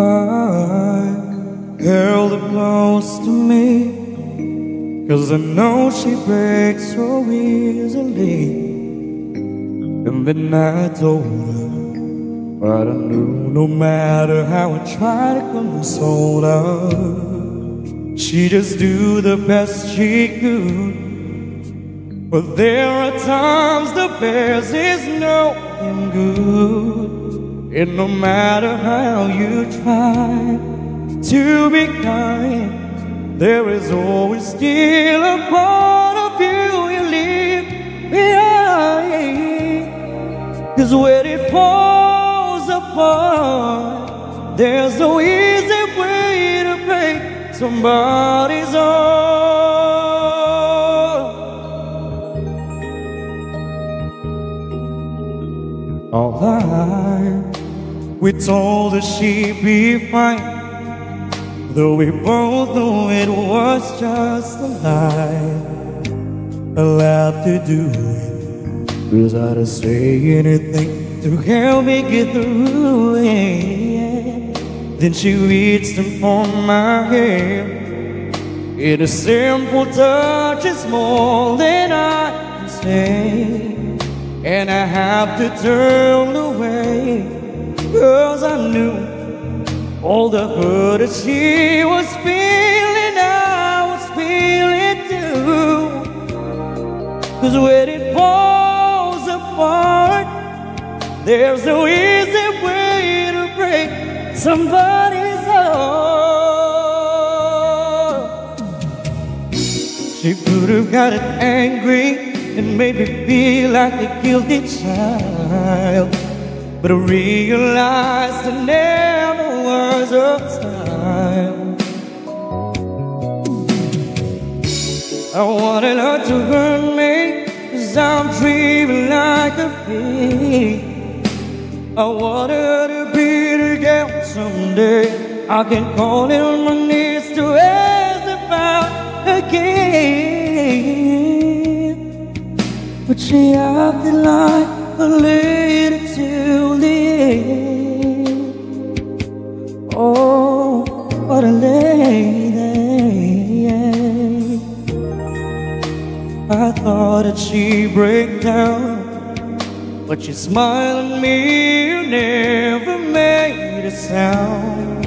I held her close to me Cause I know she breaks so easily And then I told her But I knew no matter how I tried to console her She just do the best she could But there are times the best is no good and no matter how you try to be kind, there is always still a part of you you leave behind. Cause when it falls apart, there's no easy way to break somebody's heart. All I we told her she'd be fine Though we both knew it was just a lie. I'll have to do it Cause I would say anything to help me get through it. Then she reached and for my hand In a simple touch it's more than I can say And I have to turn away Cause I knew all the hurt that she was feeling, I was feeling too. Cause when it falls apart, there's no easy way to break somebody's heart. She could have gotten angry and made me feel like a guilty child. But I realized there never was a time. I wanted her to hurt me Cause I'm dreaming like a fiend I wanted to be together someday. I can call it on my knees But she acted like a lady till the end. Oh, what a lady. I thought that she'd break down, but she smiled at me and never made a sound.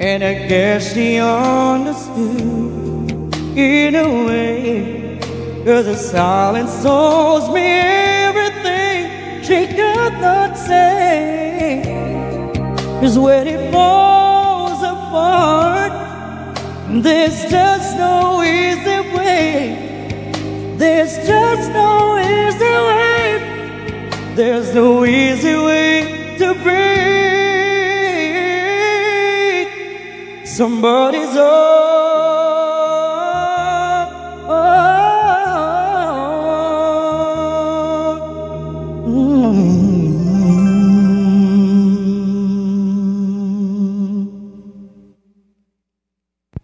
And I guess she understood in a way, cause the silence told me everything she could not say. Cause when it falls apart, there's just no easy way. There's just no easy way. There's no easy way to break somebody's heart.